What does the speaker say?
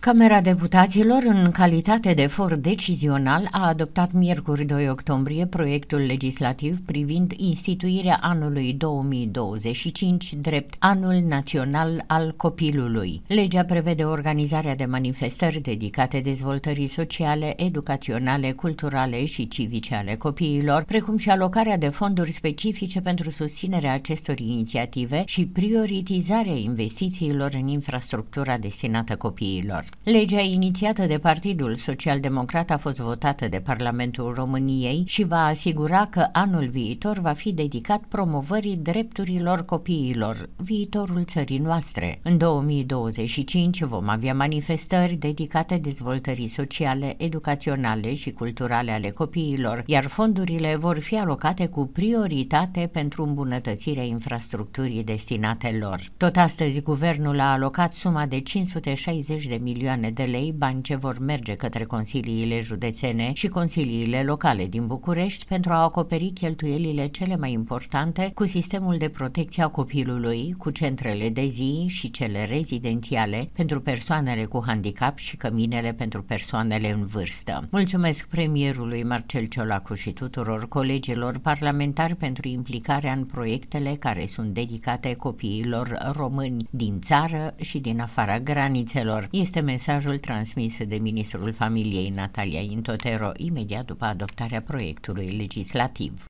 Camera Deputaților, în calitate de for decizional, a adoptat miercuri 2 octombrie proiectul legislativ privind instituirea anului 2025 drept Anul Național al Copilului. Legea prevede organizarea de manifestări dedicate dezvoltării sociale, educaționale, culturale și civice ale copiilor, precum și alocarea de fonduri specifice pentru susținerea acestor inițiative și prioritizarea investițiilor în infrastructura destinată copiilor. Legea inițiată de Partidul Social Democrat a fost votată de Parlamentul României și va asigura că anul viitor va fi dedicat promovării drepturilor copiilor, viitorul țării noastre. În 2025 vom avea manifestări dedicate dezvoltării sociale, educaționale și culturale ale copiilor, iar fondurile vor fi alocate cu prioritate pentru îmbunătățirea infrastructurii destinate lor. Tot astăzi, guvernul a alocat suma de 560 de milioane milioane de lei, bani ce vor merge către consiliile județene și consiliile locale din București pentru a acoperi cheltuielile cele mai importante cu sistemul de protecție a copilului, cu centrele de zi și cele rezidențiale pentru persoanele cu handicap și căminele pentru persoanele în vârstă. Mulțumesc premierului Marcel Ciolacu și tuturor colegilor parlamentari pentru implicarea în proiectele care sunt dedicate copiilor români din țară și din afara granițelor. Este mesajul transmis de ministrul familiei Natalia Intotero imediat după adoptarea proiectului legislativ.